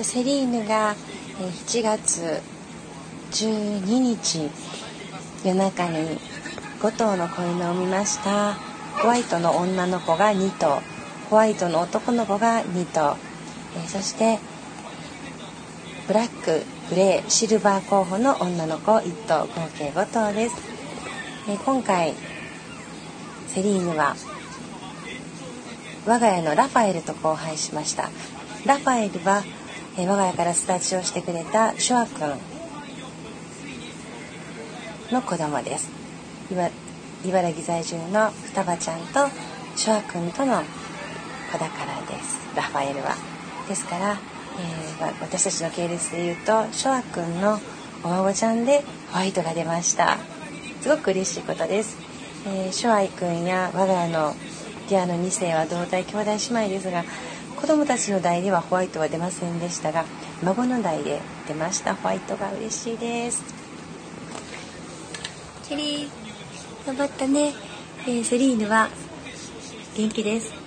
セリーヌが7月12日夜中に5頭の子犬を産みました。ホワイトの女の子が2頭。ホワイトの男の子が2頭、えそしてブラックグレーシルバー候補の女の子1頭。合計5頭です、え今回セリーヌは我が家のラファエルと交配しました。ラファエルは、え我が家から巣立ちをしてくれたシュア君の子供です。茨城在住の双葉ちゃんとシュア君との子宝です。ラファエルは。ですからえー、私たちの系列でいうとショア君のお孫ちゃんでホワイトが出ました。すごく嬉しいことです、えー、ショアイ君や我が家のディアの2世は同胎兄弟姉妹ですが子供たちの代ではホワイトは出ませんでしたが孫の代で出ました。ホワイトが嬉しいです。チェリー頑張ったね、えー、セリーヌは元気です。